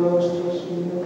nostro